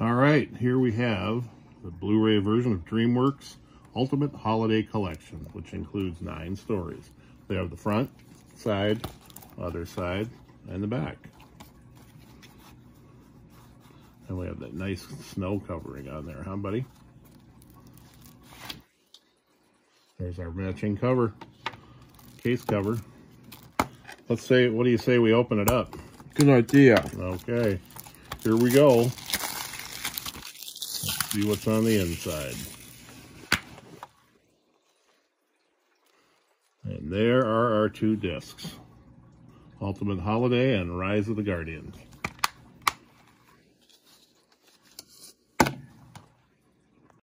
All right, here we have the Blu-ray version of DreamWorks Ultimate Holiday Collection, which includes nine stories. They have the front, side, other side, and the back. And we have that nice snow covering on there, huh, buddy? There's our matching cover, case cover. Let's say, what do you say we open it up? Good idea. Okay, here we go see what's on the inside. And there are our two discs. Ultimate Holiday and Rise of the Guardians.